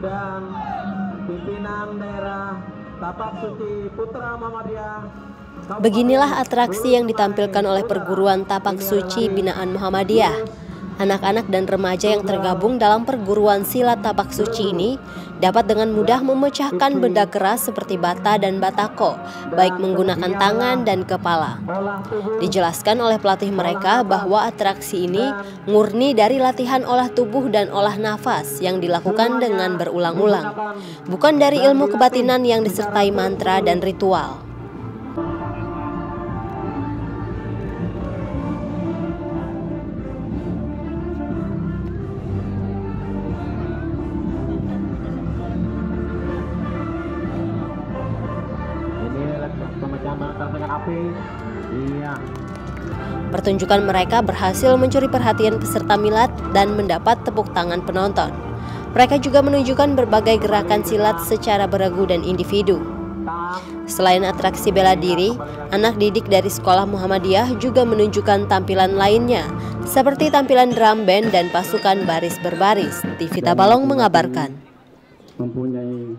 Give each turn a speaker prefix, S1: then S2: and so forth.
S1: dan pimpinan daerah Tapak Suci Putra Muhammadiyah.
S2: Beginilah atraksi yang ditampilkan oleh perguruan Tapak Suci Binaan Muhammadiyah. Anak-anak dan remaja yang tergabung dalam perguruan silat tapak suci ini dapat dengan mudah memecahkan benda keras seperti bata dan batako, baik menggunakan tangan dan kepala. Dijelaskan oleh pelatih mereka bahwa atraksi ini murni dari latihan olah tubuh dan olah nafas yang dilakukan dengan berulang-ulang, bukan dari ilmu kebatinan yang disertai mantra dan ritual.
S1: Api. Iya.
S2: Pertunjukan mereka berhasil mencuri perhatian peserta milat dan mendapat tepuk tangan penonton. Mereka juga menunjukkan berbagai gerakan silat secara beregu dan individu. Selain atraksi bela diri, anak didik dari sekolah Muhammadiyah juga menunjukkan tampilan lainnya, seperti tampilan drum band dan pasukan baris berbaris. Tivita Balong mengabarkan.
S1: Mempunyai